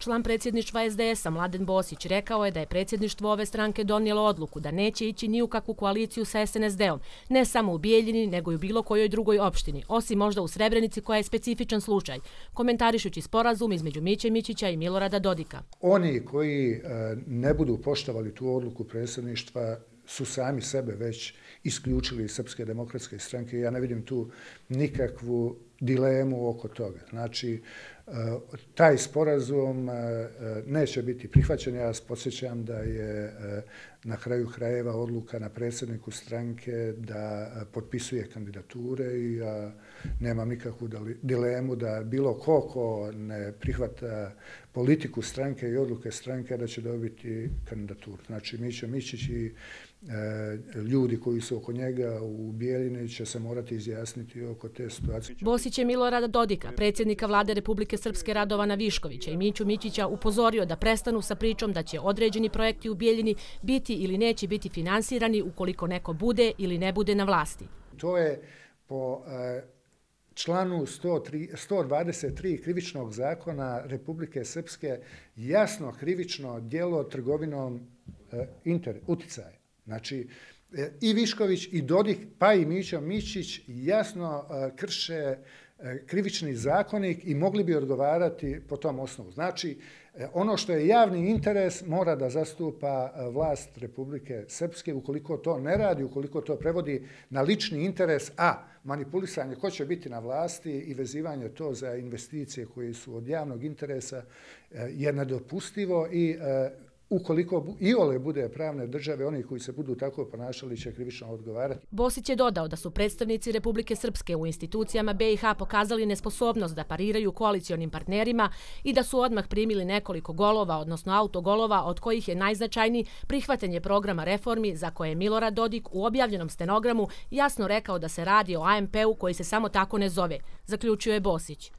Član predsjedništva SDS-a Mladen Bosić rekao je da je predsjedništvo ove stranke donijelo odluku da neće ići ni u kakvu koaliciju sa SNSD-om, ne samo u Bijeljini, nego i u bilo kojoj drugoj opštini, osim možda u Srebrenici koja je specifičan slučaj, komentarišući sporazum između Miće Mićića i Milorada Dodika. Oni koji e, ne budu poštovali tu odluku predsjedništva su sami sebe već isključili iz Srpske demokratske stranke. Ja ne vidim tu nikakvu dilemu oko toga. Znači, taj sporazum e, e, neće biti prihvaćen. Ja vas podsjećam da je e, na kraju krajeva odluka na predsjedniku stranke da potpisuje kandidature i ja nemam nikakvu dilemu da bilo ko ko ne prihvata politiku stranke i odluke stranke da će dobiti kandidaturu. Znači, mi ćemo ići i ljudi koji su oko njega u Bijeljini će se morati izjasniti oko te situacije. Bosić je Milorada Dodika, predsjednika vlade Republike Srpske Radovana Viškovića i Miću Mićića upozorio da prestanu sa pričom da će određeni projekti u Bijeljini biti ili neće biti finansirani ukoliko neko bude ili ne bude na vlasti. To je po e, članu 103, 123 krivičnog zakona Republike Srpske jasno krivično djelo trgovinom e, inter, uticaja. Znači, e, i Višković i Dodik, pa i Mićo Mićić jasno e, krše E, krivični zakonik i mogli bi odgovarati po tom osnovu. Znači, e, ono što je javni interes mora da zastupa e, vlast Republike Srpske. Ukoliko to ne radi, ukoliko to prevodi na lični interes, a manipulisanje ko će biti na vlasti i vezivanje to za investicije koje su od javnog interesa je nedopustivo i ukoliko i ole bude pravne države, oni koji se budu tako ponašali će krivično odgovarati. Bosić je dodao da su predstavnici Republike Srpske u institucijama BiH pokazali nesposobnost da pariraju koalicijonim partnerima i da su odmah primili nekoliko golova, odnosno autogolova, od kojih je najznačajniji prihvatanje programa reformi za koje je Milorad Dodik u objavljenom stenogramu jasno rekao da se radi o AMP-u koji se samo tako ne zove, zaključio je Bosić.